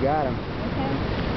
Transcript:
got him. Okay.